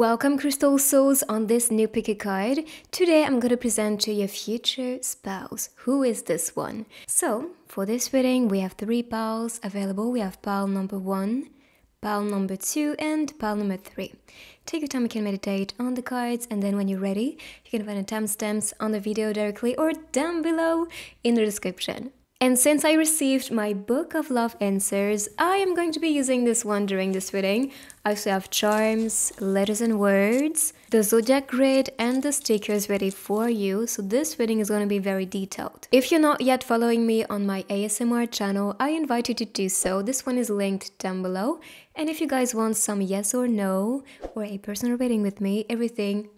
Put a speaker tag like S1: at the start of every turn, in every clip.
S1: Welcome Crystal Souls on this new pick a card. Today I'm going to present to your future spouse. Who is this one? So, for this reading we have three piles available. We have pile number one, pile number two and pile number three. Take your time, you can meditate on the cards and then when you're ready, you can find the timestamps on the video directly or down below in the description. And since I received my book of love answers, I am going to be using this one during this reading. I also have charms, letters and words, the zodiac grid and the stickers ready for you. So this reading is going to be very detailed. If you're not yet following me on my ASMR channel, I invite you to do so. This one is linked down below. And if you guys want some yes or no or a personal reading with me, everything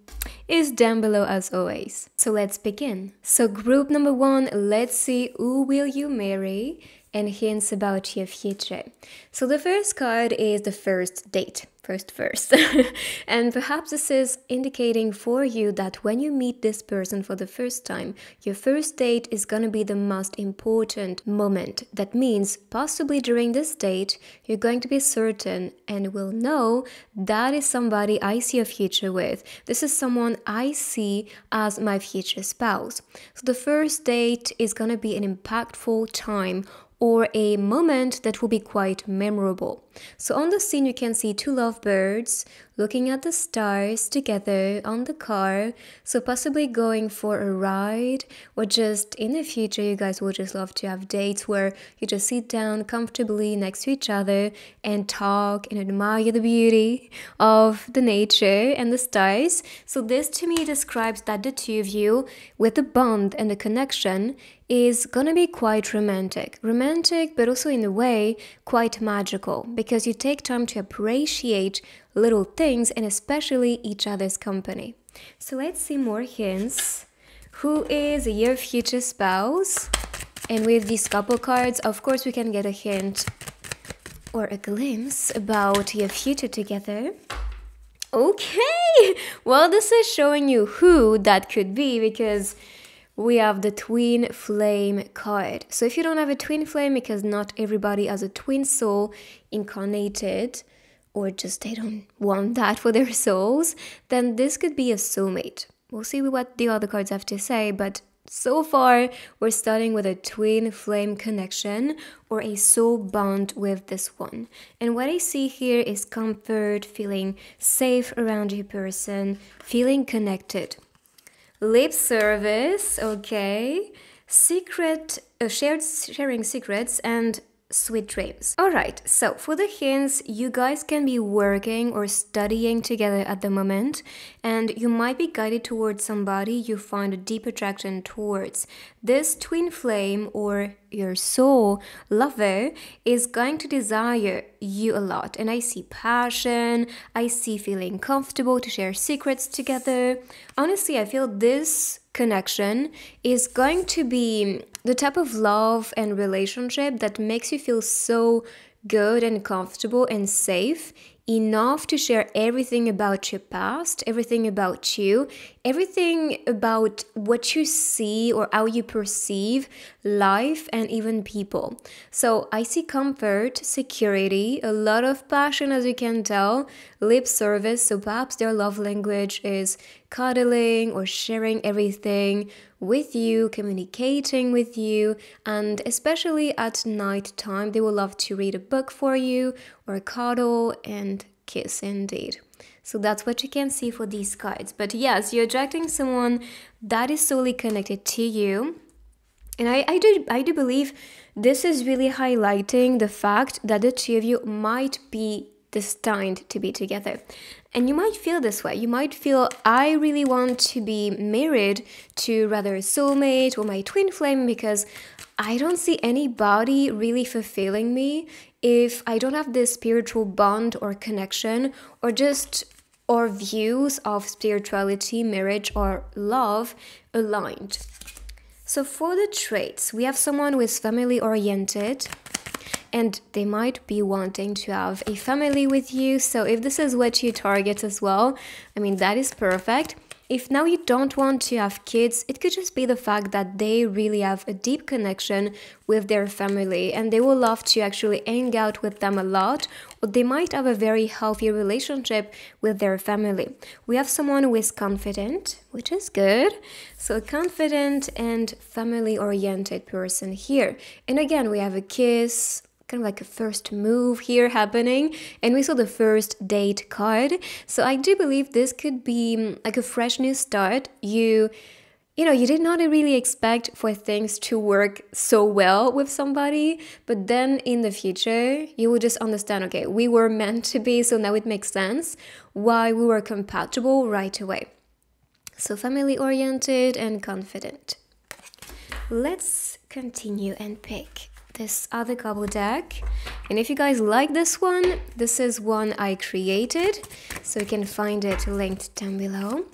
S1: is down below as always. So let's begin. So group number one, let's see who will you marry and hints about your future. So the first card is the first date first first and perhaps this is indicating for you that when you meet this person for the first time your first date is going to be the most important moment. That means possibly during this date you're going to be certain and will know that is somebody i see a future with. This is someone i see as my future spouse. So the first date is going to be an impactful time or a moment that will be quite memorable. So on the scene you can see two lovebirds looking at the stars together on the car, so possibly going for a ride or just in the future you guys will just love to have dates where you just sit down comfortably next to each other and talk and admire the beauty of the nature and the stars. So this to me describes that the two of you with the bond and the connection is gonna be quite romantic. Romantic, but also in a way quite magical because you take time to appreciate little things and especially each other's company. So let's see more hints. Who is your future spouse? And with these couple cards, of course, we can get a hint or a glimpse about your future together. Okay, well, this is showing you who that could be because we have the twin flame card. So if you don't have a twin flame, because not everybody has a twin soul incarnated, or just they don't want that for their souls, then this could be a soulmate. We'll see what the other cards have to say, but so far we're starting with a twin flame connection or a soul bond with this one. And what I see here is comfort, feeling safe around your person, feeling connected lip service, okay, secret, uh, shared sharing secrets, and sweet dreams. Alright, so for the hints, you guys can be working or studying together at the moment, and you might be guided towards somebody you find a deep attraction towards. This twin flame or your soul lover is going to desire you a lot. And I see passion, I see feeling comfortable to share secrets together. Honestly, I feel this connection is going to be the type of love and relationship that makes you feel so good and comfortable and safe enough to share everything about your past, everything about you, everything about what you see or how you perceive life and even people. So I see comfort, security, a lot of passion, as you can tell, lip service. So perhaps their love language is cuddling or sharing everything with you, communicating with you, and especially at night time, they will love to read a book for you or cuddle and kiss indeed. So that's what you can see for these cards. But yes, you're attracting someone that is solely connected to you. And I, I do I do believe this is really highlighting the fact that the two of you might be destined to be together. And you might feel this way. You might feel, I really want to be married to rather a soulmate or my twin flame because I don't see anybody really fulfilling me if I don't have this spiritual bond or connection or just our views of spirituality, marriage, or love aligned. So, for the traits, we have someone who is family oriented, and they might be wanting to have a family with you. So if this is what you target as well, I mean, that is perfect. If now you don't want to have kids, it could just be the fact that they really have a deep connection with their family and they will love to actually hang out with them a lot, or they might have a very healthy relationship with their family. We have someone who is confident, which is good. So, a confident and family oriented person here. And again, we have a kiss, kind of like a first move here happening. And we saw the first date card. So i do believe this could be mm, like a fresh new start. You you know you did not really expect for things to work so well with somebody. But then in the future you will just understand okay we were meant to be so now it makes sense why we were compatible right away. So family oriented and confident. Let's continue and pick this other couple deck. And if you guys like this one, this is one I created. So you can find it linked down below.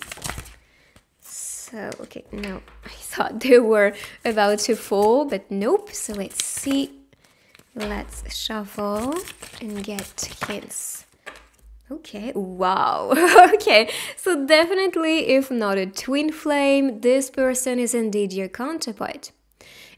S1: So, okay, no, I thought they were about to fall, but nope. So let's see. Let's shuffle and get hints. Okay, wow. okay, so definitely, if not a twin flame, this person is indeed your counterpart.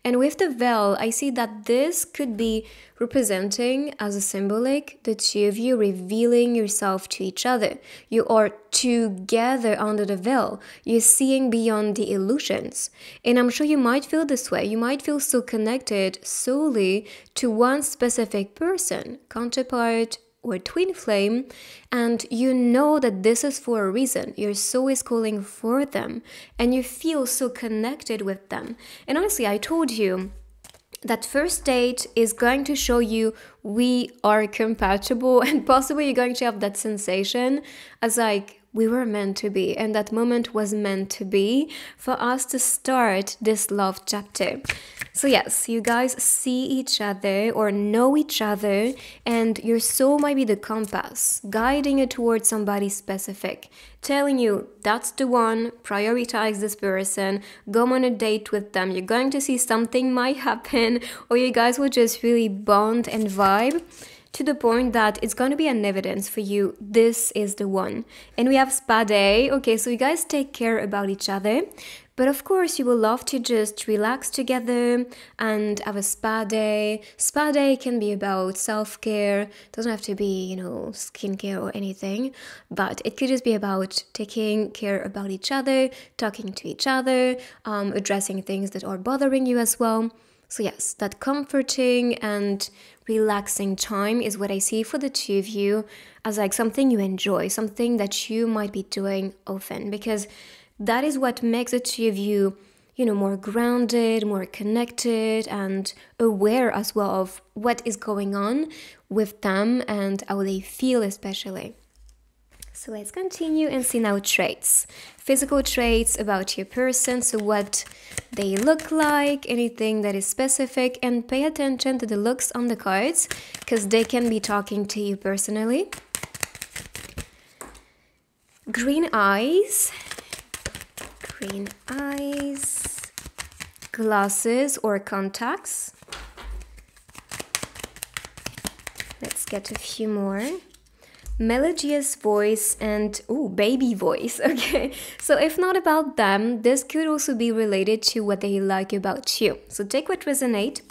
S1: And with the veil, I see that this could be representing as a symbolic the two of you revealing yourself to each other. You are together under the veil. You're seeing beyond the illusions. And I'm sure you might feel this way. You might feel so connected solely to one specific person, counterpart, or twin flame and you know that this is for a reason your soul is calling for them and you feel so connected with them and honestly i told you that first date is going to show you we are compatible and possibly you're going to have that sensation as like we were meant to be, and that moment was meant to be for us to start this love chapter. So, yes, you guys see each other or know each other, and your soul might be the compass guiding you towards somebody specific, telling you that's the one, prioritize this person, go on a date with them. You're going to see something might happen, or you guys will just really bond and vibe to the point that it's going to be an evidence for you this is the one. And we have spa day okay so you guys take care about each other. But of course you will love to just relax together and have a spa day. Spa day can be about self-care doesn't have to be you know skincare or anything but it could just be about taking care about each other talking to each other um, addressing things that are bothering you as well so, yes, that comforting and relaxing time is what I see for the two of you as like something you enjoy, something that you might be doing often, because that is what makes the two of you, you know, more grounded, more connected, and aware as well of what is going on with them and how they feel, especially. So let's continue and see now traits. Physical traits about your person, so what they look like, anything that is specific, and pay attention to the looks on the cards because they can be talking to you personally. Green eyes, green eyes, glasses or contacts. Let's get a few more melodious voice and oh baby voice okay? So if not about them this could also be related to what they like about you. So take what resonate.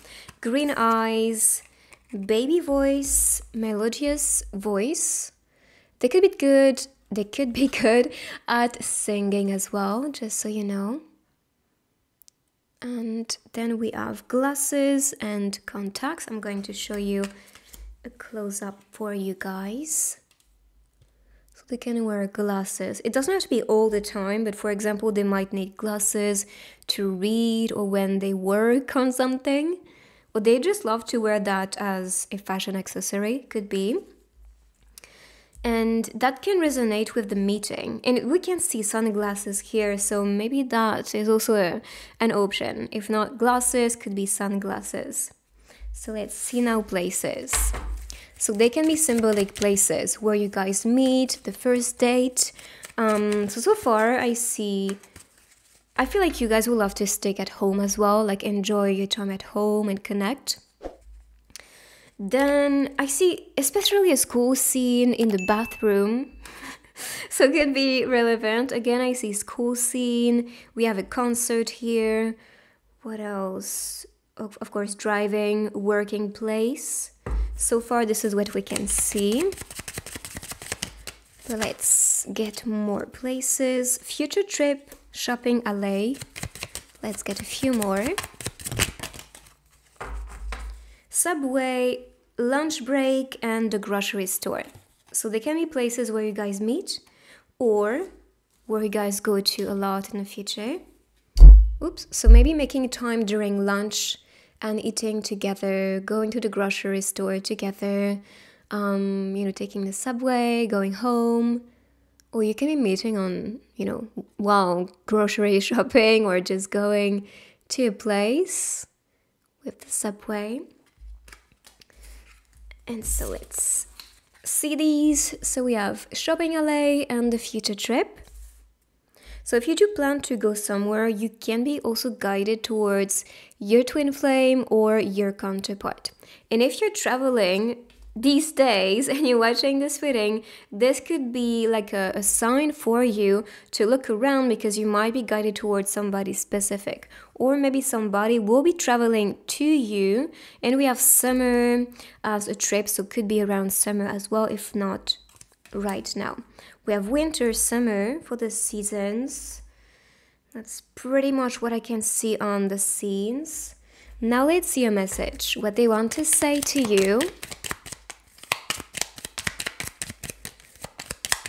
S1: Green eyes baby voice melodious voice. They could be good they could be good at singing as well just so you know. And then we have glasses and contacts. I'm going to show you a close-up for you guys they can wear glasses. It doesn't have to be all the time, but for example, they might need glasses to read or when they work on something. Or they just love to wear that as a fashion accessory, could be. And that can resonate with the meeting. And we can see sunglasses here, so maybe that is also a, an option. If not glasses, could be sunglasses. So let's see now places. So they can be symbolic places where you guys meet, the first date. Um, so, so far I see, I feel like you guys will love to stick at home as well, like enjoy your time at home and connect. Then I see especially a school scene in the bathroom. so it could be relevant. Again, I see school scene. We have a concert here. What else? Of, of course, driving, working place. So far, this is what we can see. Let's get more places. Future trip, shopping alley. Let's get a few more. Subway, lunch break, and the grocery store. So they can be places where you guys meet or where you guys go to a lot in the future. Oops, so maybe making time during lunch and eating together, going to the grocery store together, um, you know, taking the subway, going home, or you can be meeting on, you know, while grocery shopping or just going to a place with the subway. And so it's cities. So we have shopping alley and the future trip. So if you do plan to go somewhere, you can be also guided towards your twin flame or your counterpart. And if you're traveling these days and you're watching this reading, this could be like a, a, sign for you to look around because you might be guided towards somebody specific. Or maybe somebody will be traveling to you. And we have summer as a trip, so could be around summer as well, if not right now. We have winter, summer for the seasons. That's pretty much what I can see on the scenes. Now let's see a message, what they want to say to you.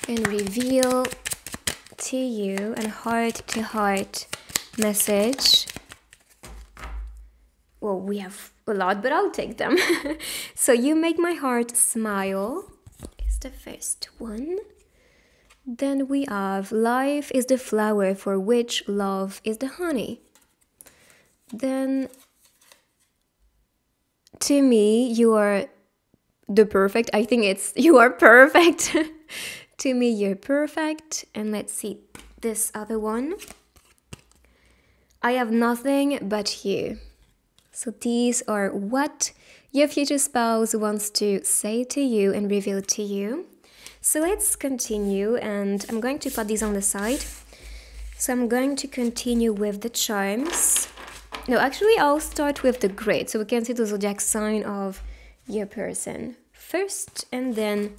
S1: And reveal to you a heart to heart message. Well, we have a lot, but I'll take them. so, you make my heart smile is the first one. Then we have life is the flower for which love is the honey. Then to me, you are the perfect. I think it's you are perfect. to me, you're perfect. And let's see this other one. I have nothing but you. So these are what your future spouse wants to say to you and reveal to you. So let's continue and I'm going to put these on the side. So I'm going to continue with the charms. No, actually I'll start with the grid so we can see the zodiac sign of your person first and then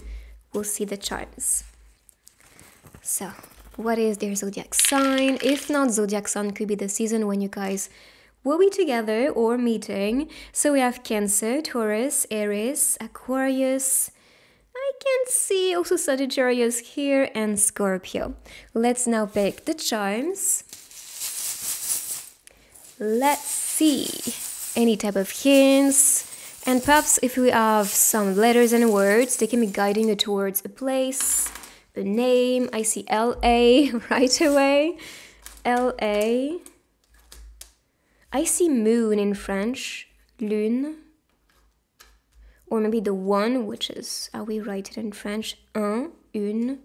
S1: we'll see the charms. So, what is their zodiac sign? If not, zodiac sign could be the season when you guys will be together or meeting. So we have Cancer, Taurus, Aries, Aquarius. Can see also Sagittarius here and Scorpio. Let's now pick the charms. Let's see any type of hints. And perhaps if we have some letters and words, they can be guiding you towards a place the name. I see LA right away. LA. I see moon in French. Lune. Or maybe the one, which is how we write it in French. Un, une.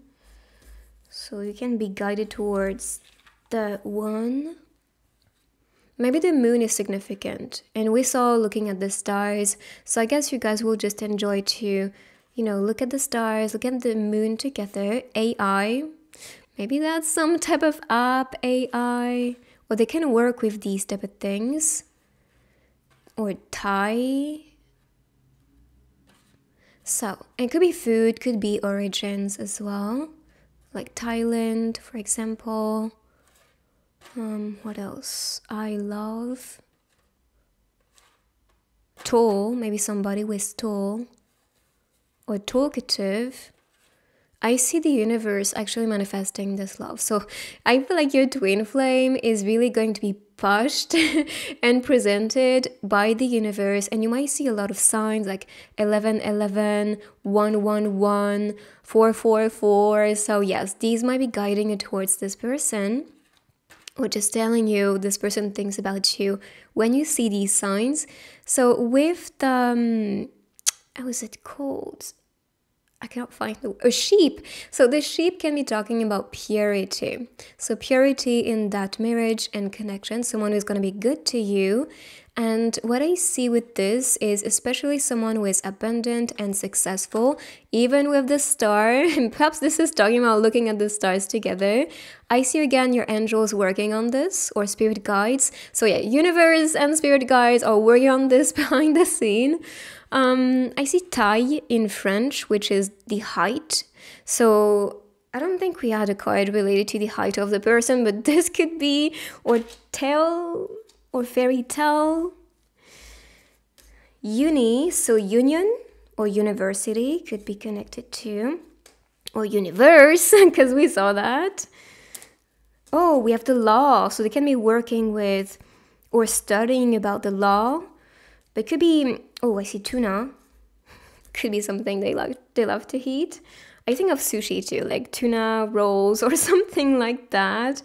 S1: So you can be guided towards the one. Maybe the moon is significant. And we saw looking at the stars. So I guess you guys will just enjoy to you know, look at the stars, look at the moon together. AI, maybe that's some type of app, AI, or they can work with these type of things. Or Thai. So, it could be food, could be origins as well, like Thailand, for example. Um, what else? I love tall, maybe somebody with tall or talkative, I see the universe actually manifesting this love. So I feel like your twin flame is really going to be pushed and presented by the universe. And you might see a lot of signs like 11, 11, 1, 1, 1, 4, 4, 4. So, yes, these might be guiding you towards this person which is telling you this person thinks about you when you see these signs. So, with the. Um, how is it called? I cannot find the a sheep. So the sheep can be talking about purity. So purity in that marriage and connection, someone who's going to be good to you And what I see with this is especially someone who is abundant and successful, even with the star. And perhaps this is talking about looking at the stars together. I see again your angels working on this or spirit guides. So, yeah, universe and spirit guides are working on this behind the scene. Um, I see taille in French, which is the height. So, I don't think we had a card related to the height of the person, but this could be or tell or fairy tale. Uni, so union or university could be connected to, or universe, because we saw that. Oh, we have the law, so they can be working with or studying about the law. But could be, oh, I see tuna. Could be something they love, they love to eat. I think of sushi too, like tuna rolls or something like that.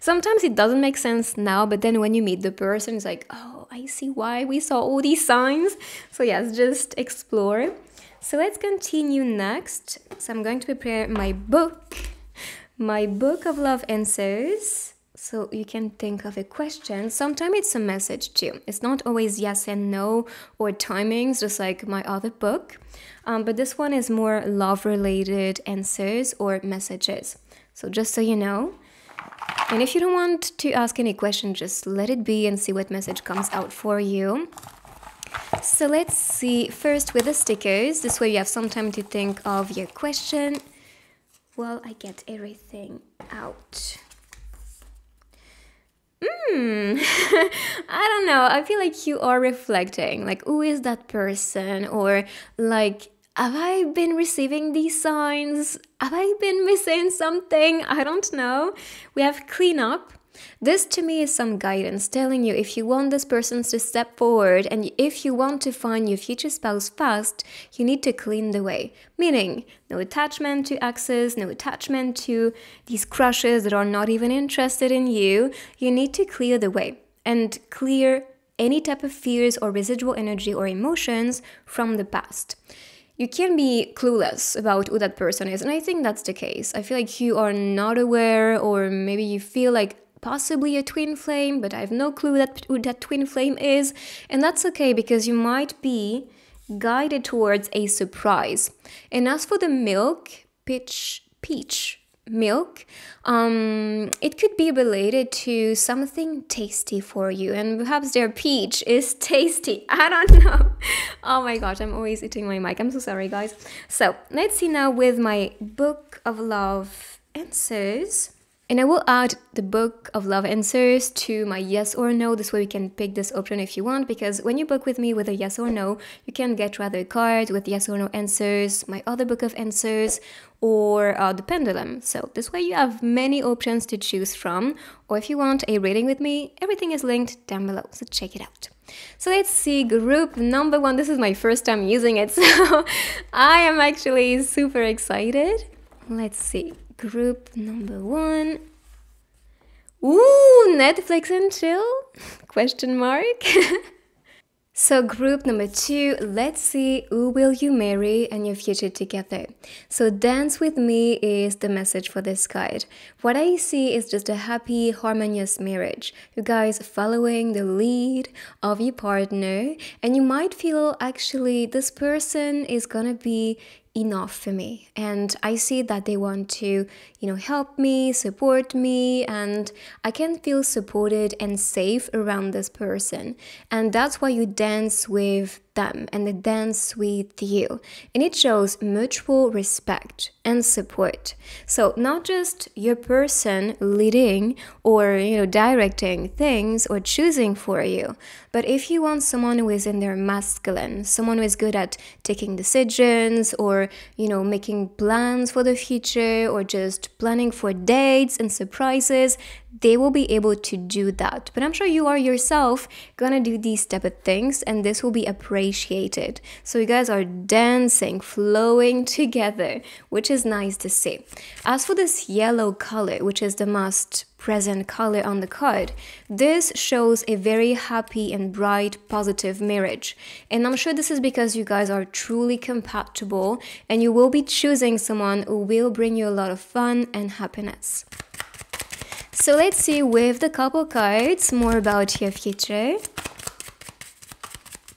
S1: Sometimes it doesn't make sense now, but then when you meet the person, it's like, oh, I see why we saw all these signs. So, yes, just explore. So, let's continue next. So, I'm going to prepare my book, my book of love answers. So you can think of a question. Sometimes it's a message too. It's not always yes and no or timings, just like my other book. Um, but this one is more love related answers or messages. So just so you know. And if you don't want to ask any question, just let it be and see what message comes out for you. So let's see first with the stickers. This way you have some time to think of your question while I get everything out. Hmm, I don't know. I feel like you are reflecting. Like, who is that person? Or, like, have I been receiving these signs? Have I been missing something? I don't know. We have cleanup. This to me is some guidance telling you if you want this person to step forward and if you want to find your future spouse fast, you need to clean the way. Meaning, no attachment to exes, no attachment to these crushes that are not even interested in you. You need to clear the way and clear any type of fears or residual energy or emotions from the past you can be clueless about who that person is. And I think that's the case. I feel like you are not aware, or maybe you feel like possibly a twin flame, but I have no clue that who that twin flame is. And that's okay because you might be guided towards a surprise. And as for the milk, pitch, peach, milk, um, it could be related to something tasty for you, and perhaps their peach is tasty. I don't know. oh my gosh, I'm always eating my mic. I'm so sorry, guys. So let's see now with my book of love answers. And I will add the book of love answers to my yes or no. This way you can pick this option if you want, because when you book with me with a yes or no, you can get rather a card with yes or no answers, my other book of answers, or uh, the pendulum. So this way you have many options to choose from. Or if you want a reading with me, everything is linked down below. So check it out. So let's see group number one. This is my first time using it, so I am actually super excited. Let's see group number one. Ooh, Netflix and chill? Question mark. so group number two, let's see who will you marry and your future together. So dance with me is the message for this guide. What I see is just a happy, harmonious marriage. You guys following the lead of your partner and you might feel actually this person is gonna be enough for me. And i see that they want to you know help me support me and i can feel supported and safe around this person. And that's why you dance with them and they dance with you. And it shows mutual respect and support. So not just your person leading or you know directing things or choosing for you, but if you want someone who is in their masculine, someone who is good at taking decisions or you know making plans for the future or just planning for dates and surprises, they will be able to do that. But I'm sure you are yourself gonna do these type of things and this will be appreciated. So you guys are dancing, flowing together, which is nice to see. As for this yellow color, which is the most present color on the card. This shows a very happy and bright, positive marriage. And I'm sure this is because you guys are truly compatible and you will be choosing someone who will bring you a lot of fun and happiness. So let's see with the couple cards more about your future.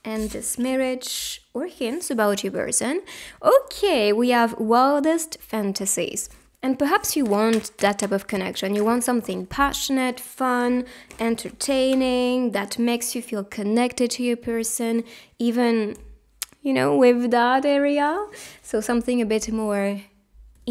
S1: and this marriage or hints about your person. Okay, we have wildest fantasies. And perhaps you want that type of connection. You want something passionate, fun, entertaining, that makes you feel connected to your person, even, you know, with that area. So something a bit more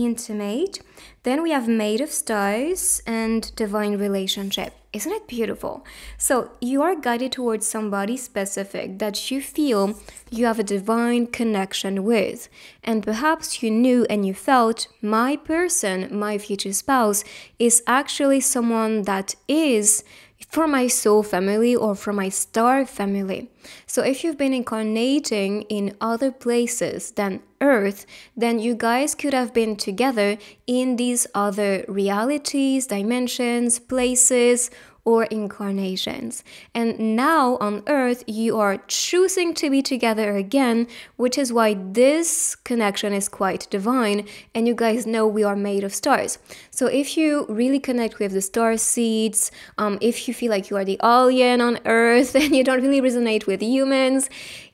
S1: intimate. Then we have Made of Stars and Divine Relationship. Isn't it beautiful? So you are guided towards somebody specific that you feel you have a divine connection with. And perhaps you knew and you felt my person, my future spouse, is actually someone that is from my soul family or from my star family. So if you've been incarnating in other places than Earth, then you guys could have been together in these other realities, dimensions, places, or incarnations. And now on earth, you are choosing to be together again, which is why this connection is quite divine. And you guys know we are made of stars. So if you really connect with the star seeds, um, if you feel like you are the alien on earth and you don't really resonate with humans,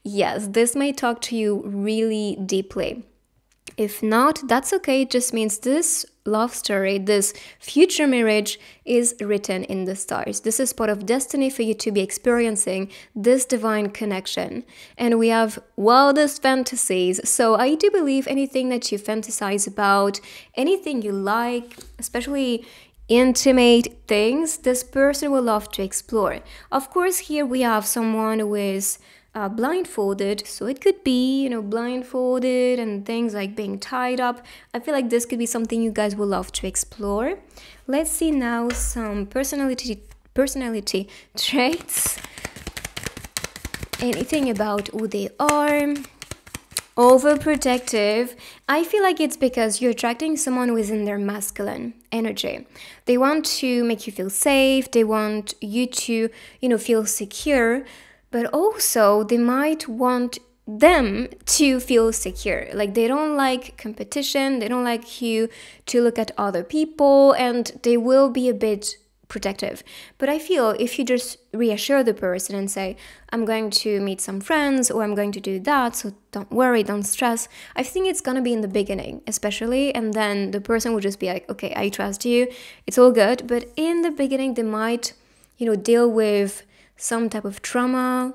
S1: yes, this may talk to you really deeply. If not, that's okay. It just means this love story, this future marriage is written in the stars. This is part of destiny for you to be experiencing this divine connection. And we have wildest fantasies. So I do believe anything that you fantasize about, anything you like, especially intimate things, this person will love to explore. Of course, here we have someone who is uh, blindfolded. So it could be, you know, blindfolded and things like being tied up. I feel like this could be something you guys would love to explore. Let's see now some personality personality traits. Anything about who they are. Overprotective. I feel like it's because you're attracting someone who is in their masculine energy. They want to make you feel safe. They want you to, you know, feel secure but also they might want them to feel secure. Like they don't like competition, they don't like you to look at other people, and they will be a bit protective. But I feel if you just reassure the person and say, I'm going to meet some friends or I'm going to do that, so don't worry, don't stress, I think it's gonna be in the beginning, especially, and then the person will just be like, okay, I trust you, it's all good. But in the beginning, they might, you know, deal with some type of trauma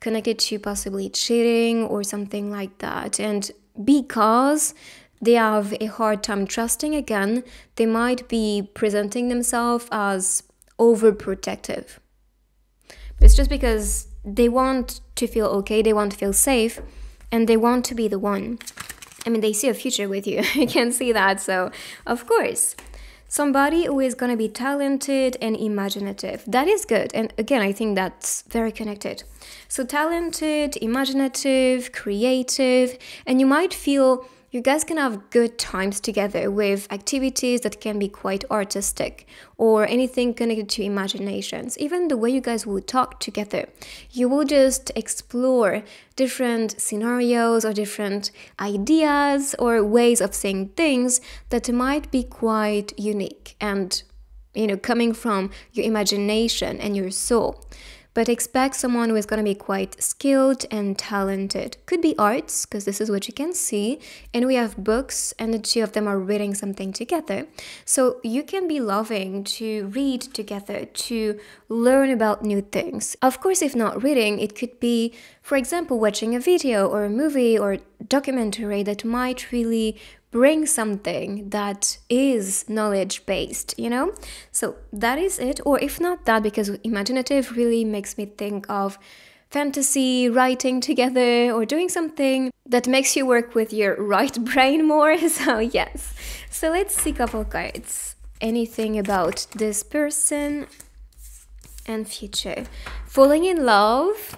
S1: connected to possibly cheating or something like that. And because they have a hard time trusting again, they might be presenting themselves as overprotective. But it's just because they want to feel okay, they want to feel safe, and they want to be the one. I mean, they see a future with you. you can see that. So, of course, somebody who is going to be talented and imaginative. That is good. And again, I think that's very connected. So, talented, imaginative, creative, and you might feel you guys can have good times together with activities that can be quite artistic or anything connected to imaginations. Even the way you guys will talk together, you will just explore different scenarios or different ideas or ways of saying things that might be quite unique and you know coming from your imagination and your soul but expect someone who is going to be quite skilled and talented. Could be arts, because this is what you can see, and we have books, and the two of them are reading something together. So you can be loving to read together, to learn about new things. Of course, if not reading, it could be, for example, watching a video or a movie or documentary that might really bring something that is knowledge based, you know? So that is it. Or if not that, because imaginative really makes me think of fantasy, writing together, or doing something that makes you work with your right brain more. So, yes. So, let's see couple cards. Anything about this person and future. Falling in love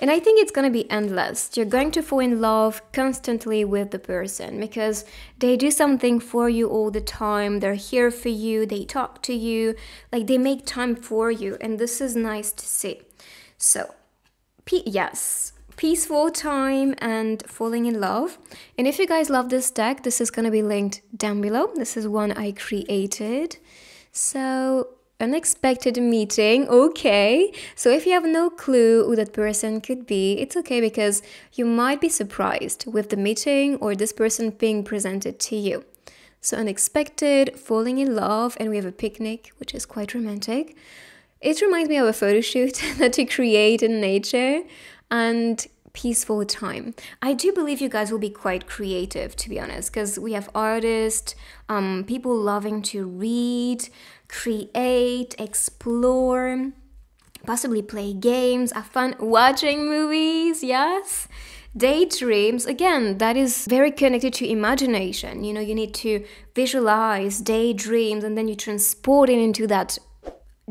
S1: and I think it's going to be endless. You're going to fall in love constantly with the person because they do something for you all the time. They're here for you, they talk to you, like they make time for you. And this is nice to see. So, yes, peaceful time and falling in love. And if you guys love this deck, this is going to be linked down below. This is one I created. So, unexpected meeting. Okay. So if you have no clue who that person could be, it's okay because you might be surprised with the meeting or this person being presented to you. So unexpected, falling in love, and we have a picnic, which is quite romantic. It reminds me of a photo shoot that you create in nature and peaceful time. I do believe you guys will be quite creative, to be honest, because we have artists, um, people loving to read, create, explore, possibly play games, have fun watching movies, yes? Daydreams, again, that is very connected to imagination. You know, you need to visualize daydreams and then you transport it into that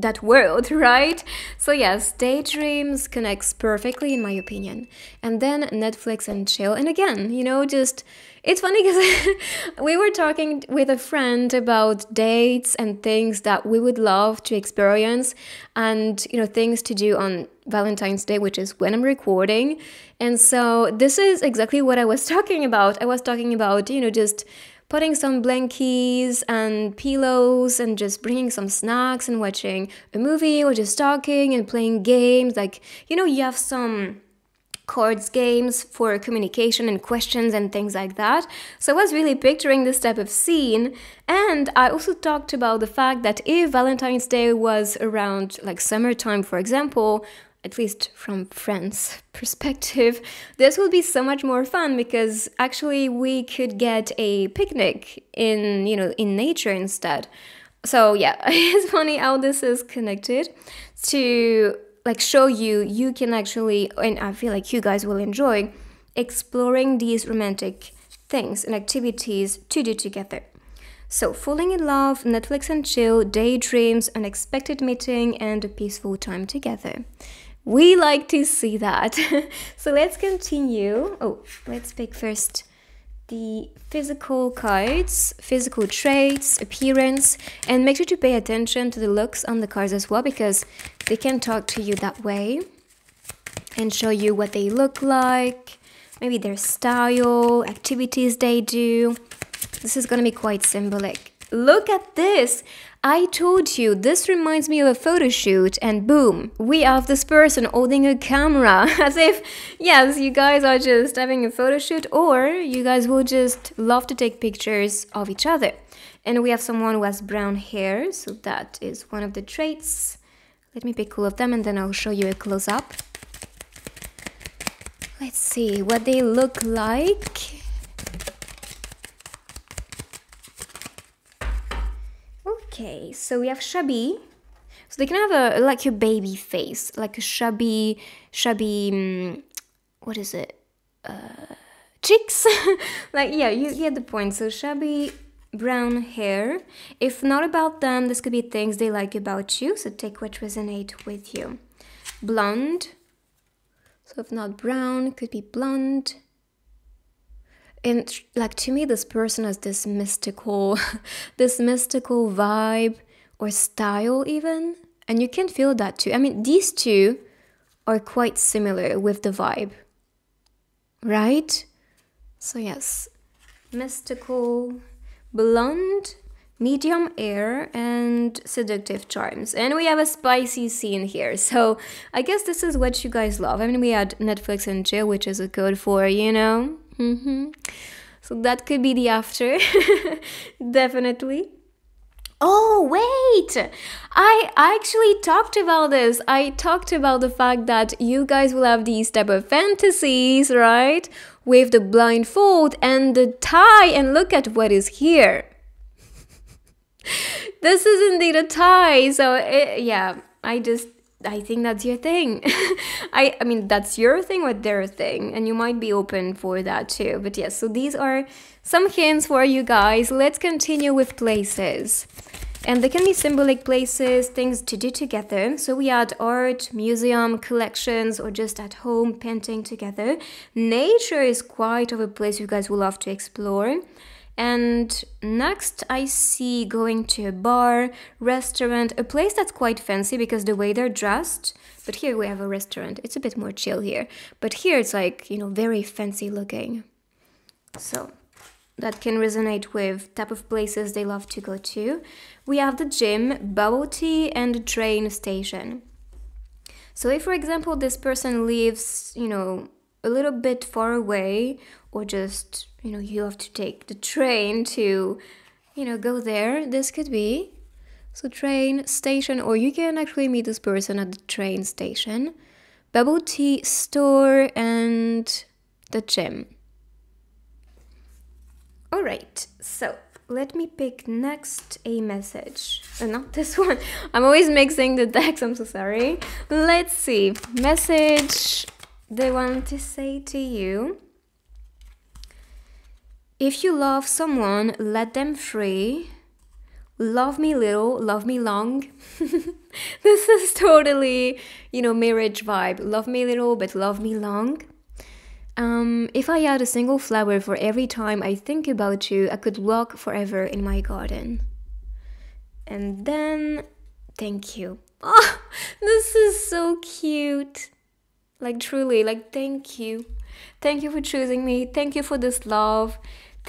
S1: that world, right? So yes, daydreams connects perfectly in my opinion. And then Netflix and chill. And again, you know, just it's funny because we were talking with a friend about dates and things that we would love to experience and you know things to do on Valentine's Day, which is when I'm recording. And so this is exactly what I was talking about. I was talking about, you know, just putting some blankies and pillows and just bringing some snacks and watching a movie or just talking and playing games. Like, you know, you have some cards games for communication and questions and things like that. So I was really picturing this type of scene. And I also talked about the fact that if Valentine's Day was around like summertime, for example, at least from France perspective, this would be so much more fun because actually we could get a picnic in, you know, in nature instead. So yeah, it's funny how this is connected to like show you you can actually and I feel like you guys will enjoy exploring these romantic things and activities to do together. So, falling in love, Netflix and chill, daydreams, unexpected meeting, and a peaceful time together. We like to see that. so let's continue. Oh, let's pick first the physical cards, physical traits, appearance, and make sure to pay attention to the looks on the cards as well because they can talk to you that way and show you what they look like, maybe their style, activities they do. This is gonna be quite symbolic. Look at this! I told you this reminds me of a photo shoot, and boom, we have this person holding a camera as if, yes, you guys are just having a photo shoot, or you guys will just love to take pictures of each other. And we have someone who has brown hair, so that is one of the traits. Let me pick all of them and then I'll show you a close up. Let's see what they look like. Okay, so we have shabby. So they can have a like a baby face, like a shabby, shabby. Um, what is it? Uh, cheeks. like yeah, you get the point. So shabby brown hair. If not about them, this could be things they like about you. So take what resonate with you. Blonde. So if not brown, could be blonde and like to me this person has this mystical this mystical vibe or style even and you can feel that too. I mean these two are quite similar with the vibe right? So yes mystical blonde medium air and seductive charms. And we have a spicy scene here. So i guess this is what you guys love. I mean we had netflix and chill which is a code for you know Mm-hmm. So that could be the after. Definitely. Oh, wait! I actually talked about this. I talked about the fact that you guys will have these type of fantasies, right? With the blindfold and the tie, and look at what is here. this is indeed a tie. So, it, yeah, I just I think that's your thing. I I mean that's your thing or their thing and you might be open for that too. But yes, so these are some hints for you guys. Let's continue with places. And they can be symbolic places, things to do together. So we had art, museum, collections, or just at home painting together. Nature is quite of a place you guys will love to explore. And next, I see going to a bar, restaurant, a place that's quite fancy because the way they're dressed. But here we have a restaurant. It's a bit more chill here. But here it's like, you know, very fancy looking. So that can resonate with type of places they love to go to. We have the gym, bubble tea, and the train station. So if, for example, this person lives, you know, a little bit far away, or just, you know, you have to take the train to, you know, go there, this could be. So train station, or you can actually meet this person at the train station. Bubble tea store and the gym. All right, so let me pick next a message. Uh, not this one. I'm always mixing the decks. I'm so sorry. Let's see. Message they want to say to you. If you love someone, let them free. Love me little, love me long. this is totally, you know, marriage vibe. Love me little, but love me long. Um, if I had a single flower for every time I think about you, I could walk forever in my garden. And then, thank you. Oh, this is so cute. Like, truly, like, thank you. Thank you for choosing me. Thank you for this love.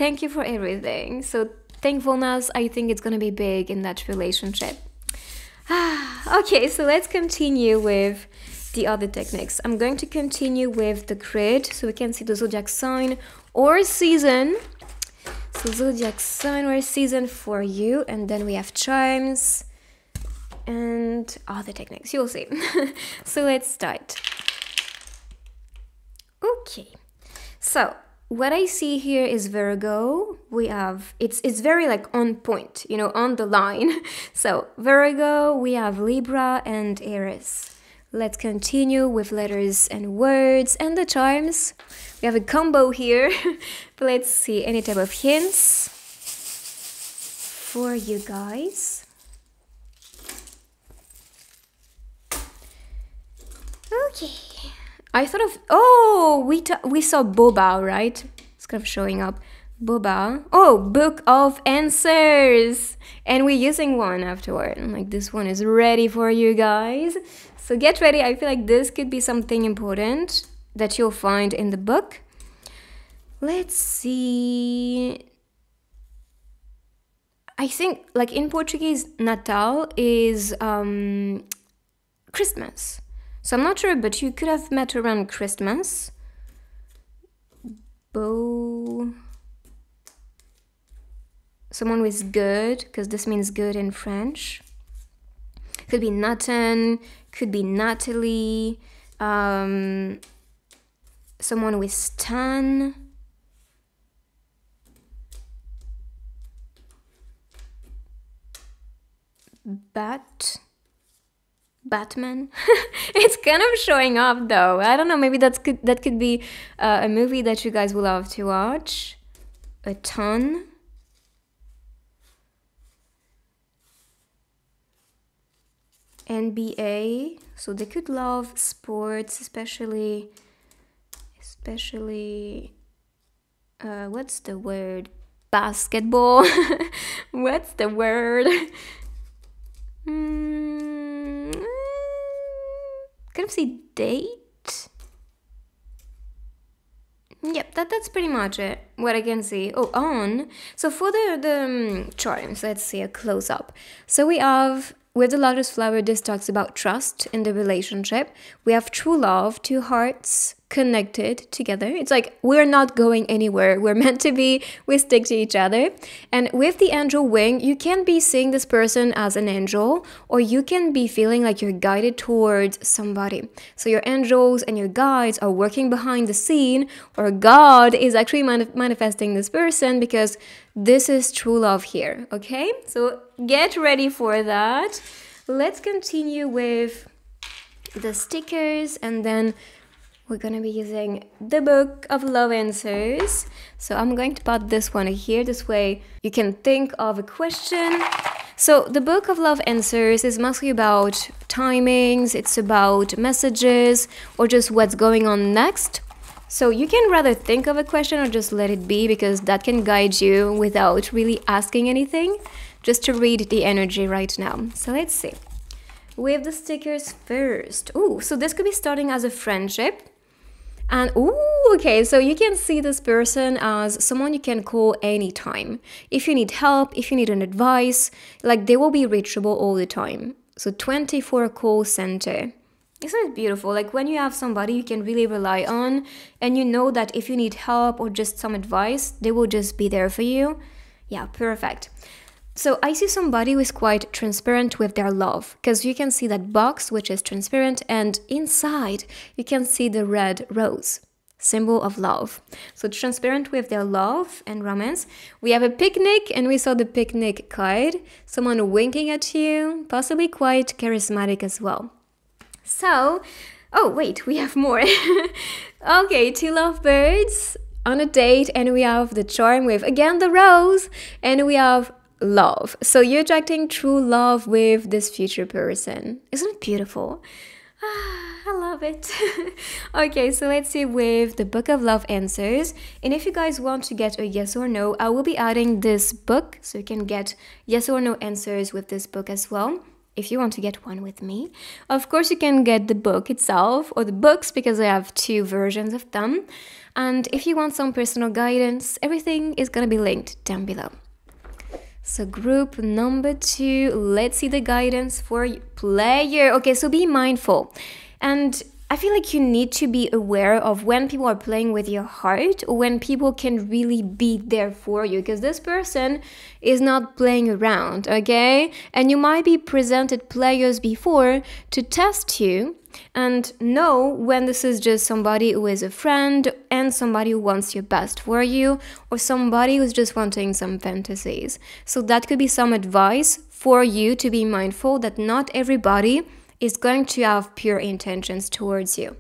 S1: Thank you for everything. So, thankfulness, I think it's gonna be big in that relationship. okay, so let's continue with the other techniques. I'm going to continue with the grid so we can see the zodiac sign or season. So zodiac sign or season for you and then we have chimes and other techniques. You'll see. so let's start. Okay. So what I see here is Virgo. We have it's it's very like on point, you know, on the line. So Virgo, we have Libra and Aries. Let's continue with letters and words and the charms. We have a combo here. Let's see any type of hints for you guys. Okay. I thought of oh we we saw boba right? It's kind of showing up. Boba. Oh, book of answers, and we're using one afterward. like this one is ready for you guys. So get ready. I feel like this could be something important that you'll find in the book. Let's see. I think, like in Portuguese, Natal is um, Christmas. So I'm not sure, but you could have met around Christmas. Bo. Someone with good, because this means good in French. Could be Nathan, could be Natalie, um, someone with Stan. Bat. Batman. it's kind of showing up though. I don't know. Maybe that's could that could be uh, a movie that you guys will love to watch. A ton. NBA, so they could love sports, especially, especially, uh, what's the word? Basketball. what's the word? mm, kind of see date. Yep, that, that's pretty much it. What I can see. Oh, on. So for the, the um, charms, let's see a close up. So we have with the lotus flower, this talks about trust in the relationship. We have true love, two hearts connected together. It's like we're not going anywhere. We're meant to be. We stick to each other. And with the angel wing, you can be seeing this person as an angel, or you can be feeling like you're guided towards somebody. So your angels and your guides are working behind the scene, or God is actually manif manifesting this person because this is true love here, okay? So get ready for that. Let's continue with the stickers and then we're gonna be using the book of love answers. So I'm going to put this one here, this way you can think of a question. So the book of love answers is mostly about timings, it's about messages, or just what's going on next. So you can rather think of a question or just let it be because that can guide you without really asking anything, just to read the energy right now. So let's see. We have the stickers first. Oh, so this could be starting as a friendship. And ooh, Okay, so you can see this person as someone you can call anytime. If you need help, if you need an advice, like they will be reachable all the time. So 24 call center. Isn't it beautiful? Like when you have somebody you can really rely on and you know that if you need help or just some advice, they will just be there for you. Yeah, perfect. So I see somebody who is quite transparent with their love because you can see that box which is transparent and inside you can see the red rose symbol of love. So transparent with their love and romance. We have a picnic and we saw the picnic card. Someone winking at you, possibly quite charismatic as well. So, oh wait, we have more. okay, two lovebirds on a date and we have the charm with again the rose and we have love. So you're attracting true love with this future person. Isn't it beautiful? Ah, I love it. okay, so let's see with the Book of Love answers. And if you guys want to get a yes or no, I will be adding this book so you can get yes or no answers with this book as well. If you want to get one with me, of course, you can get the book itself or the books because I have two versions of them. And if you want some personal guidance, everything is gonna be linked down below. So group number two, let's see the guidance for player. Okay, so be mindful. And I feel like you need to be aware of when people are playing with your heart when people can really be there for you because this person is not playing around, okay? And you might be presented players before to test you and know when this is just somebody who is a friend and somebody who wants your best for you or somebody who's just wanting some fantasies. So that could be some advice for you to be mindful that not everybody is going to have pure intentions towards you.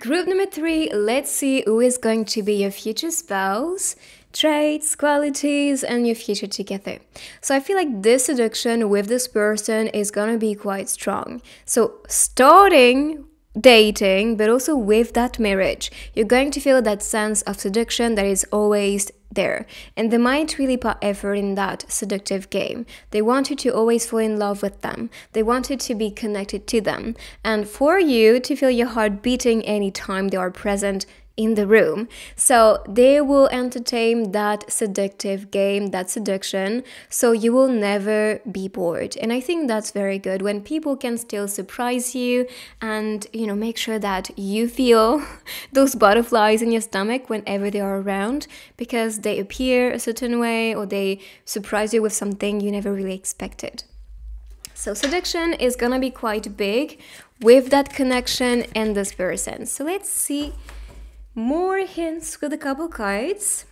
S1: Group number three, let's see who is going to be your future spouse, traits, qualities, and your future together. So I feel like this seduction with this person is gonna be quite strong. So starting dating, but also with that marriage, you're going to feel that sense of seduction that is always there. And they might really put effort in that seductive game. They want you to always fall in love with them. They want you to be connected to them. And for you to feel your heart beating anytime they are present in the room. So they will entertain that seductive game, that seduction, so you will never be bored. And I think that's very good when people can still surprise you and, you know, make sure that you feel those butterflies in your stomach whenever they are around because they appear a certain way or they surprise you with something you never really expected. So seduction is gonna be quite big with that connection and this person. So let's see more hints with a couple cards.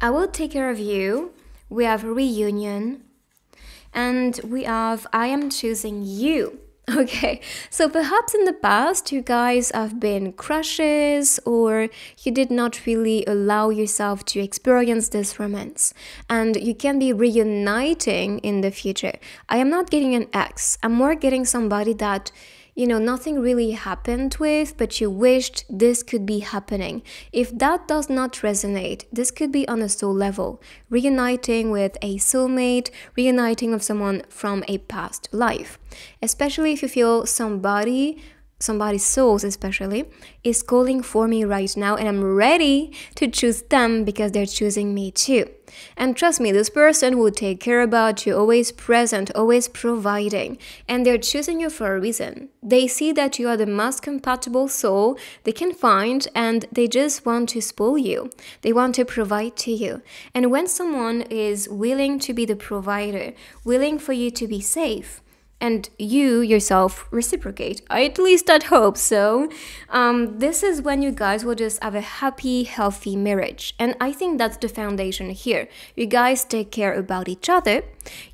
S1: I will take care of you. We have reunion. And we have I am choosing you. Okay, so perhaps in the past you guys have been crushes or you did not really allow yourself to experience this romance and you can be reuniting in the future. I am not getting an ex, I'm more getting somebody that you know, nothing really happened with, but you wished this could be happening. If that does not resonate, this could be on a soul level, reuniting with a soulmate, reuniting of someone from a past life. Especially if you feel somebody somebody's souls especially is calling for me right now and I'm ready to choose them because they're choosing me too. And trust me, this person will take care about you, always present, always providing. And they're choosing you for a reason. They see that you are the most compatible soul they can find and they just want to spoil you. They want to provide to you. And when someone is willing to be the provider, willing for you to be safe, and you yourself reciprocate. I at least I'd hope so. Um, this is when you guys will just have a happy, healthy marriage. And I think that's the foundation here. You guys take care about each other.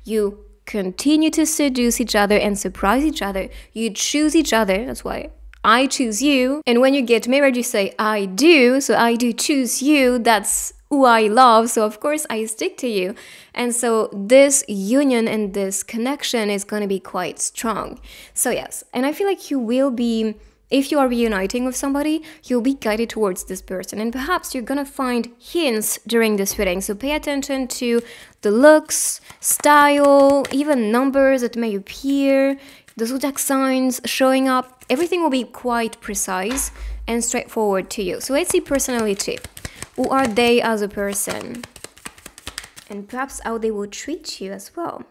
S1: You continue to seduce each other and surprise each other. You choose each other. That's why I choose you. And when you get married, you say, I do. So I do choose you. That's who I love, so of course I stick to you. And so this union and this connection is going to be quite strong. So, yes, and I feel like you will be. If you are reuniting with somebody, you'll be guided towards this person, and perhaps you're gonna find hints during this reading. So pay attention to the looks, style, even numbers that may appear, the zodiac signs showing up. Everything will be quite precise and straightforward to you. So let's see personality. Who are they as a person? And perhaps how they will treat you as well.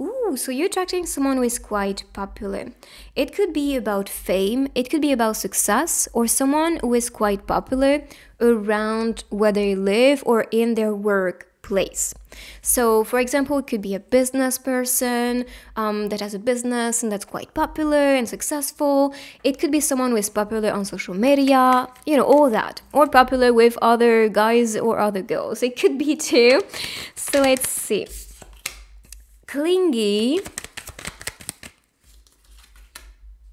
S1: Ooh, so you're attracting someone who is quite popular. It could be about fame, it could be about success, or someone who is quite popular around where they live or in their work place. So, for example, it could be a business person um, that has a business and that's quite popular and successful. It could be someone who is popular on social media, you know, all that, or popular with other guys or other girls. It could be too. So, let's see. Clingy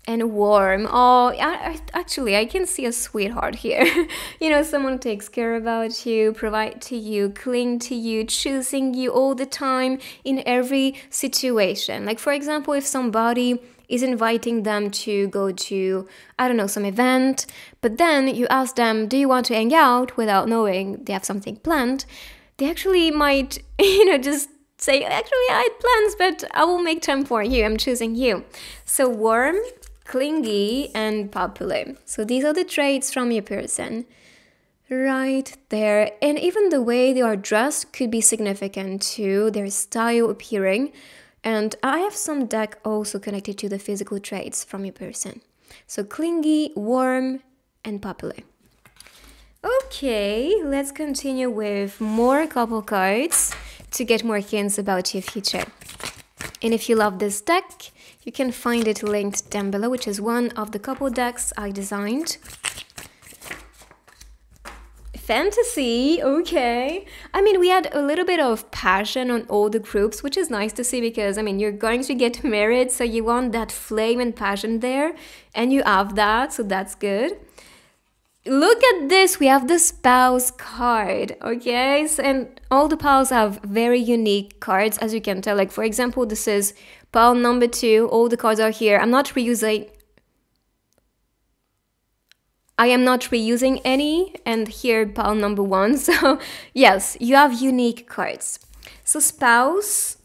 S1: and warm. Oh, I, actually, I can see a sweetheart here. you know, someone takes care about you, provide to you, cling to you, choosing you all the time in every situation. Like, for example, if somebody is inviting them to go to, I don't know, some event, but then you ask them, Do you want to hang out without knowing they have something planned? They actually might, you know, just say, Actually, I had plans, but I will make time for you. I'm choosing you. So, warm clingy, and popular. So these are the traits from your person. Right there. And even the way they are dressed could be significant to their style appearing. And I have some deck also connected to the physical traits from your person. So clingy, warm, and popular. Okay, let's continue with more couple cards to get more hints about your future. And if you love this deck, you can find it linked down below, which is one of the couple decks I designed. Fantasy, okay. I mean, we had a little bit of passion on all the groups, which is nice to see because, I mean, you're going to get married, so you want that flame and passion there, and you have that, so that's good look at this we have the spouse card okay and all the piles have very unique cards as you can tell like for example this is pile number two all the cards are here. I'm not reusing. I am not reusing any and here pile number one. So yes you have unique cards. So spouse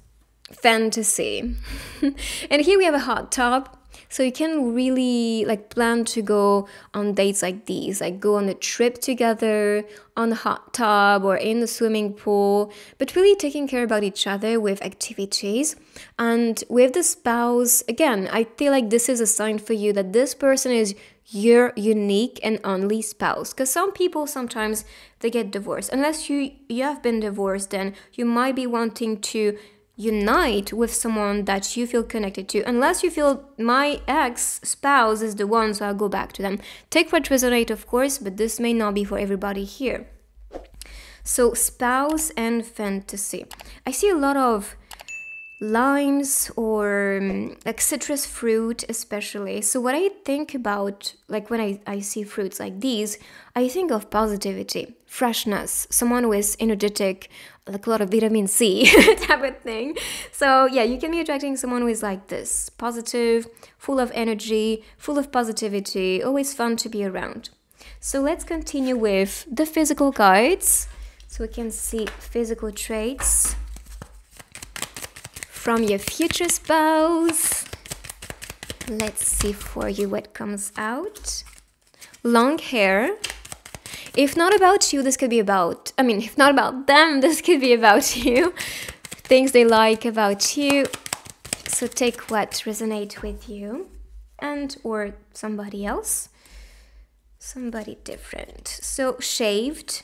S1: fantasy. And here we have a hot tub so you can really like plan to go on dates like these, like go on a trip together, on a hot tub or in the swimming pool, but really taking care about each other with activities. And with the spouse, again, I feel like this is a sign for you that this person is your unique and only spouse because some people sometimes they get divorced unless you you have been divorced then you might be wanting to unite with someone that you feel connected to unless you feel my ex spouse is the one so i'll go back to them. Take what resonate of course but this may not be for everybody here. So spouse and fantasy. I see a lot of limes or um, like citrus fruit especially. So what i think about like when I, I see fruits like these i think of positivity freshness someone who is energetic like a lot of vitamin c type of thing so yeah you can be attracting someone who is like this positive full of energy full of positivity always fun to be around so let's continue with the physical guides. so we can see physical traits from your future spouse. Let's see for you what comes out. Long hair. If not about you, this could be about, I mean, if not about them, this could be about you. Things they like about you. So take what resonate with you and or somebody else. Somebody different. So shaved,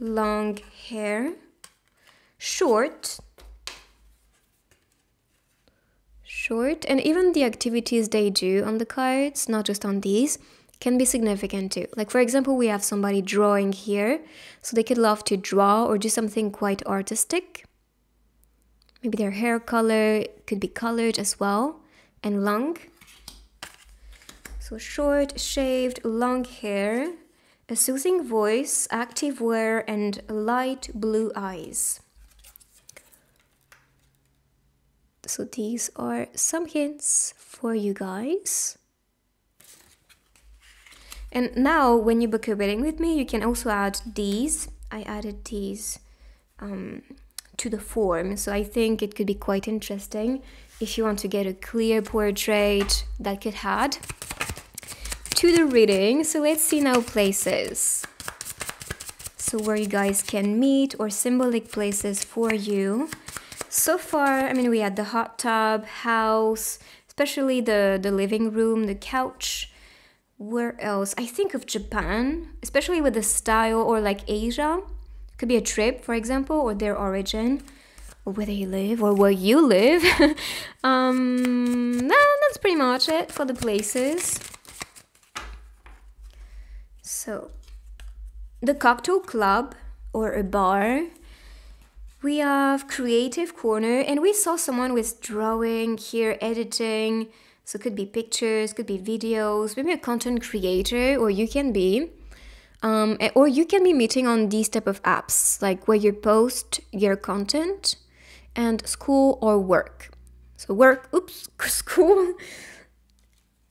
S1: long hair, short, short and even the activities they do on the cards not just on these can be significant too. Like for example we have somebody drawing here so they could love to draw or do something quite artistic. Maybe their hair color could be colored as well and long. So short shaved long hair a soothing voice active wear and light blue eyes. So these are some hints for you guys. And now when you book a reading with me, you can also add these. I added these um, to the form. So I think it could be quite interesting if you want to get a clear portrait that could add to the reading. So let's see now places. So where you guys can meet or symbolic places for you. So far, I mean, we had the hot tub, house, especially the, the living room, the couch. Where else? I think of Japan, especially with the style or like Asia. Could be a trip, for example, or their origin, or where they live, or where you live. um, that's pretty much it for the places. So, the cocktail club or a bar. We have creative corner, and we saw someone with drawing here, editing. So it could be pictures, could be videos, maybe a content creator, or you can be. Um, or you can be meeting on these type of apps, like where you post your content and school or work. So work, oops, school,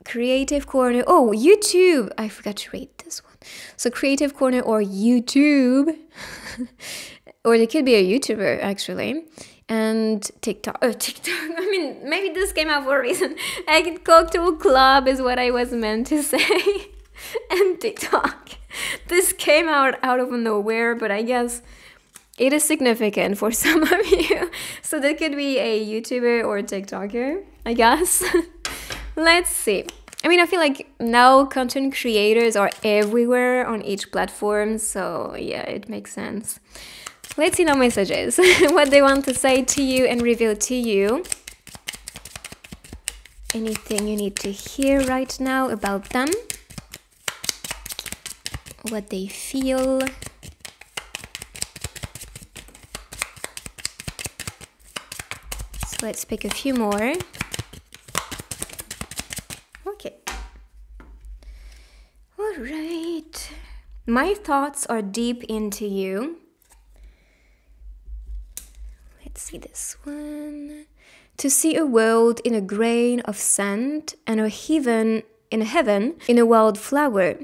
S1: creative corner. Oh, YouTube. I forgot to read this one. So creative corner or YouTube, or it could be a YouTuber actually, and TikTok. Oh, TikTok. I mean, maybe this came out for a reason. I could go to a club is what I was meant to say, and TikTok. This came out out of nowhere, but I guess it is significant for some of you. So that could be a YouTuber or a TikToker, I guess. Let's see. I mean, I feel like now content creators are everywhere on each platform, so yeah, it makes sense. Let's see now messages, what they want to say to you and reveal to you. Anything you need to hear right now about them, what they feel. So let's pick a few more. Okay. All right. My thoughts are deep into you. Let's see this one. To see a world in a grain of sand and a heaven in a heaven in a wild flower.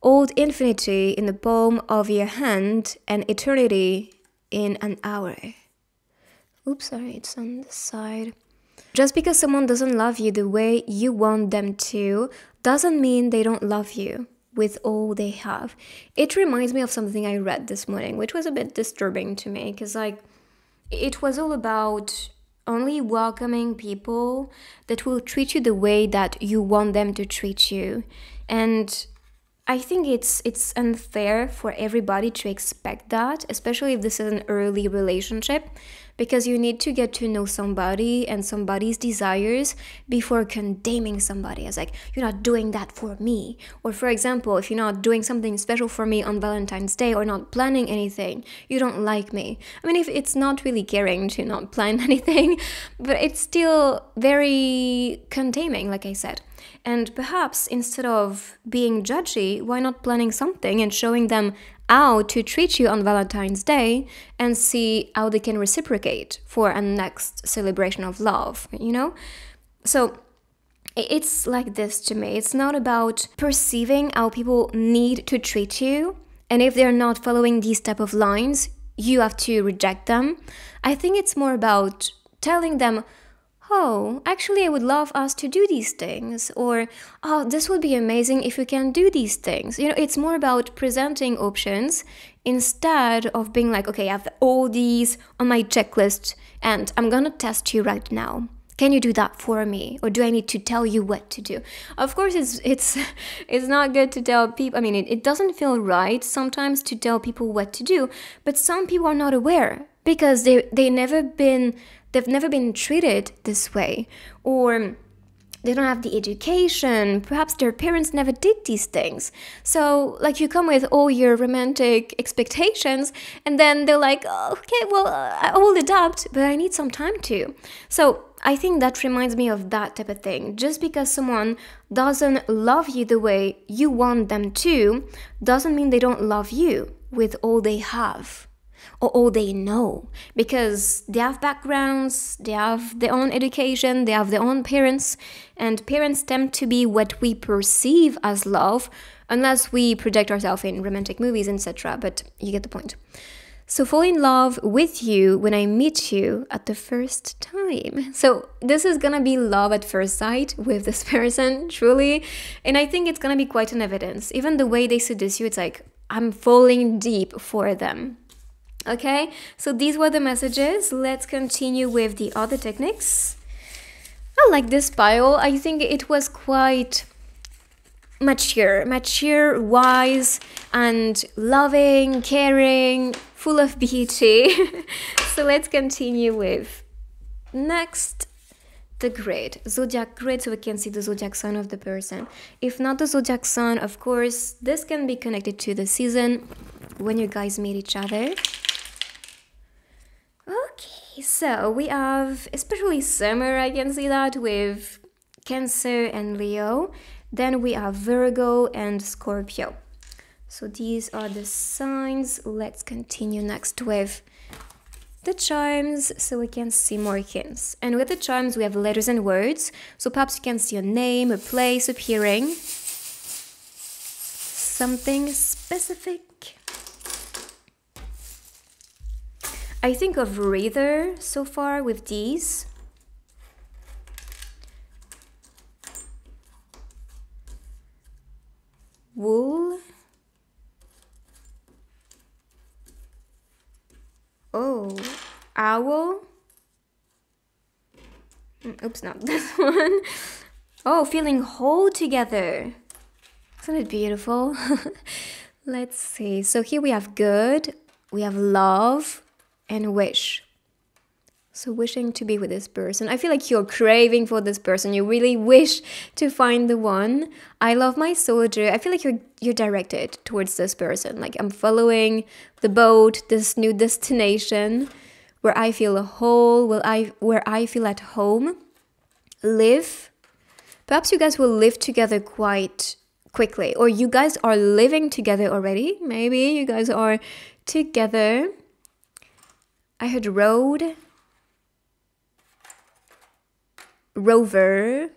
S1: Old infinity in the palm of your hand and eternity in an hour. Oops, sorry, it's on the side. Just because someone doesn't love you the way you want them to doesn't mean they don't love you with all they have. It reminds me of something I read this morning, which was a bit disturbing to me because, like, it was all about only welcoming people that will treat you the way that you want them to treat you. And I think it's it's unfair for everybody to expect that, especially if this is an early relationship because you need to get to know somebody and somebody's desires before condemning somebody. As like you're not doing that for me. Or for example if you're not doing something special for me on valentine's day or not planning anything you don't like me. I mean if it's not really caring to not plan anything but it's still very condemning like i said. And perhaps instead of being judgy, why not planning something and showing them how to treat you on Valentine's Day and see how they can reciprocate for a next celebration of love, you know? So it's like this to me. It's not about perceiving how people need to treat you. And if they're not following these type of lines, you have to reject them. I think it's more about telling them oh, actually, I would love us to do these things, or oh, this would be amazing if we can do these things. You know, it's more about presenting options instead of being like, okay, I have all these on my checklist and I'm gonna test you right now. Can you do that for me, or do I need to tell you what to do? Of course, it's it's it's not good to tell people. I mean, it, it doesn't feel right sometimes to tell people what to do, but some people are not aware because they they never been they've never been treated this way or they don't have the education perhaps their parents never did these things. So like you come with all your romantic expectations and then they're like oh, okay well i will adapt but i need some time to. So i think that reminds me of that type of thing. Just because someone doesn't love you the way you want them to doesn't mean they don't love you with all they have or all they know because they have backgrounds, they have their own education, they have their own parents, and parents tend to be what we perceive as love unless we project ourselves in romantic movies, etc. But you get the point. So fall in love with you when I meet you at the first time. So this is gonna be love at first sight with this person, truly. And I think it's gonna be quite an evidence. Even the way they seduce you, it's like I'm falling deep for them. Okay, so these were the messages. Let's continue with the other techniques. I like this pile. I think it was quite mature, mature, wise, and loving, caring, full of beauty. so let's continue with next the grid, zodiac grid, so we can see the zodiac sign of the person. If not the zodiac sign, of course, this can be connected to the season when you guys meet each other. Okay, so we have especially summer, I can see that with Cancer and Leo. Then we have Virgo and Scorpio. So these are the signs. Let's continue next with the charms so we can see more hints. And with the charms, we have letters and words. So perhaps you can see a name, a place appearing. Something specific. I think of rather so far with these. wool. Oh owl. Mm, oops not this one. Oh feeling whole together. Isn't it beautiful? Let's see. So here we have good we have love and wish so wishing to be with this person. I feel like you're craving for this person. You really wish to find the one. I love my soldier. I feel like you're you're directed towards this person. Like I'm following the boat, this new destination where I feel a whole, where I where I feel at home. Live. Perhaps you guys will live together quite quickly or you guys are living together already. Maybe you guys are together. I heard road rover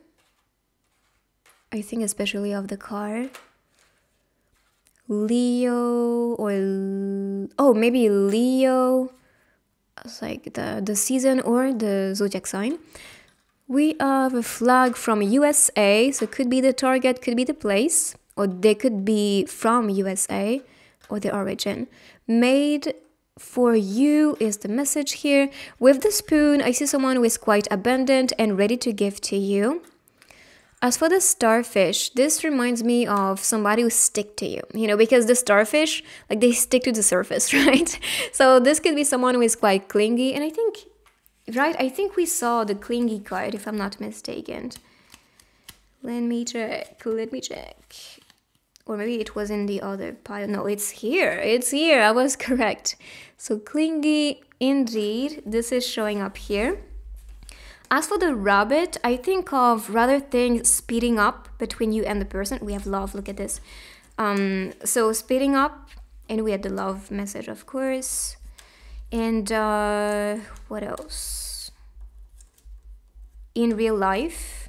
S1: i think especially of the car. Leo or oh maybe leo it's like the the season or the zodiac sign. We have a flag from usa so could be the target could be the place or they could be from usa or the origin made for you is the message here. With the spoon, I see someone who is quite abundant and ready to give to you. As for the starfish, this reminds me of somebody who stick to you, you know, because the starfish, like they stick to the surface, right? So this could be someone who is quite clingy. And I think, right, I think we saw the clingy card, if I'm not mistaken. Let me check, let me check or maybe it was in the other pile. No, it's here. It's here. I was correct. So clingy, indeed, this is showing up here. As for the rabbit, I think of rather things speeding up between you and the person. We have love, look at this. Um, so speeding up, and we had the love message, of course. And uh, what else? In real life,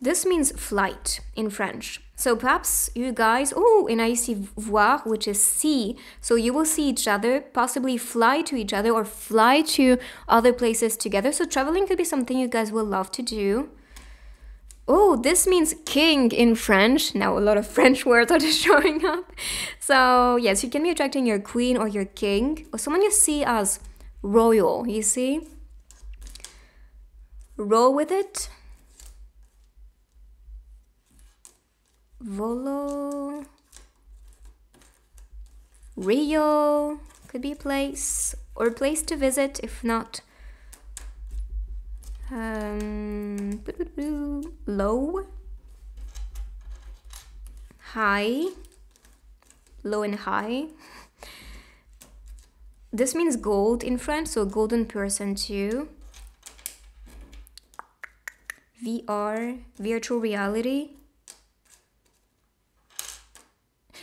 S1: This means flight in French. So perhaps you guys, oh, and I see voir, which is see. So you will see each other, possibly fly to each other or fly to other places together. So traveling could be something you guys will love to do. Oh, this means king in French. Now a lot of French words are just showing up. So yes, you can be attracting your queen or your king or someone you see as royal, you see? Roll with it Volo, Rio could be a place or a place to visit if not. Um, low, high, low and high. This means gold in French, so golden person too. VR, virtual reality.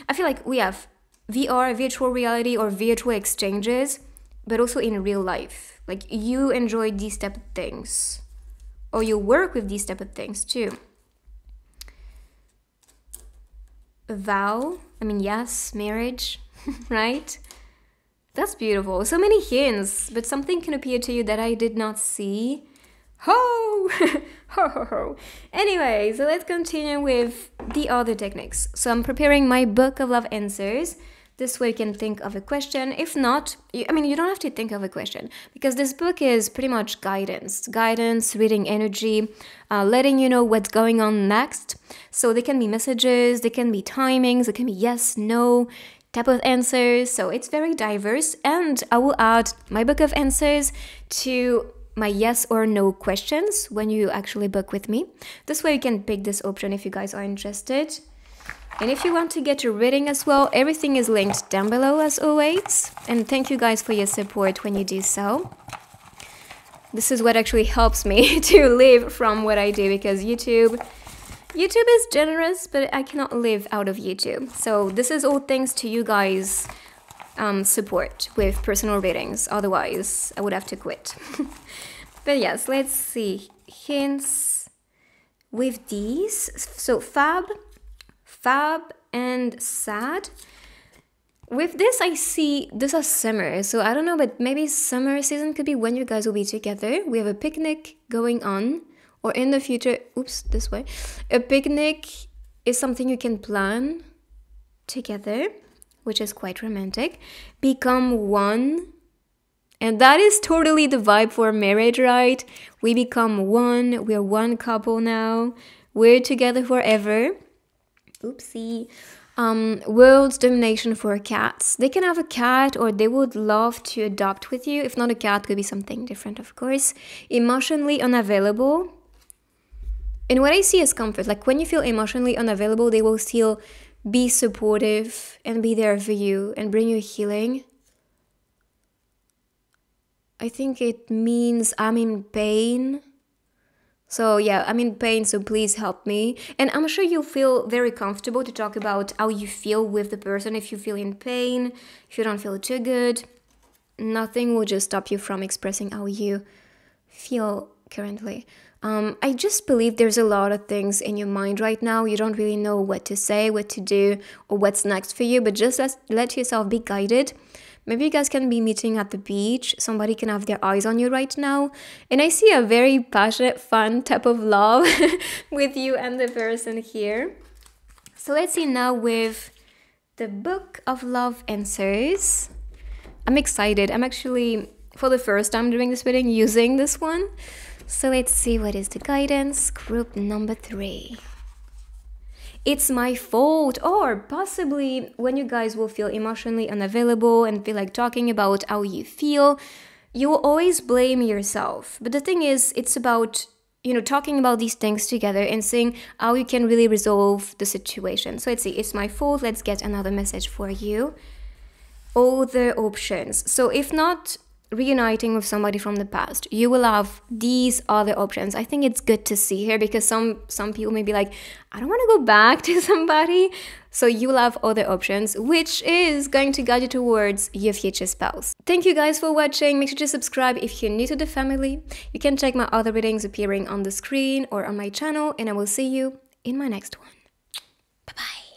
S1: I feel like we have VR, virtual reality, or virtual exchanges, but also in real life. Like you enjoy these type of things, or you work with these type of things too. A vow. I mean, yes, marriage, right? That's beautiful. So many hints, but something can appear to you that I did not see. Ho! ho ho ho. Anyway, so let's continue with the other techniques. So I'm preparing my book of love answers. This way you can think of a question. If not, you, I mean, you don't have to think of a question because this book is pretty much guidance, guidance, reading energy, uh, letting you know what's going on next. So they can be messages, they can be timings, it can be yes, no type of answers. So it's very diverse. And I will add my book of answers to my yes or no questions when you actually book with me. This way you can pick this option if you guys are interested. And if you want to get your reading as well, everything is linked down below as always. And thank you guys for your support when you do so. This is what actually helps me to live from what I do because YouTube YouTube is generous, but I cannot live out of YouTube. So this is all thanks to you guys um, support with personal ratings, Otherwise, I would have to quit. but yes, let's see. Hints with these. So fab fab and sad. With this, I see this is summer, so I don't know, but maybe summer season could be when you guys will be together. We have a picnic going on, or in the future, oops, this way. A picnic is something you can plan together, which is quite romantic. Become one, and that is totally the vibe for marriage, right? We become one, we're one couple now, we're together forever. Oopsie. Um, world's domination for cats. They can have a cat or they would love to adopt with you. If not a cat, could be something different, of course. Emotionally unavailable. And what I see is comfort. Like when you feel emotionally unavailable, they will still be supportive and be there for you and bring you healing. I think it means I'm in pain so yeah, I'm in pain, so please help me. And I'm sure you'll feel very comfortable to talk about how you feel with the person if you feel in pain, if you don't feel too good. Nothing will just stop you from expressing how you feel currently. Um, I just believe there's a lot of things in your mind right now. You don't really know what to say, what to do, or what's next for you, but just let, let yourself be guided Maybe you guys can be meeting at the beach. Somebody can have their eyes on you right now. And I see a very passionate, fun type of love with you and the person here. So let's see now with the Book of Love Answers. I'm excited. I'm actually, for the first time doing this reading, using this one. So let's see what is the guidance. Group number three. It's my fault or possibly when you guys will feel emotionally unavailable and feel like talking about how you feel you will always blame yourself. But the thing is it's about you know talking about these things together and seeing how you can really resolve the situation. So let's see. It's my fault. Let's get another message for you. All the options. So if not reuniting with somebody from the past you will have these other options. I think it's good to see here because some some people may be like i don't want to go back to somebody. So you will have other options which is going to guide you towards your future spouse. Thank you guys for watching. Make sure to subscribe if you're new to the family. You can check my other readings appearing on the screen or on my channel and i will see you in my next one. Bye bye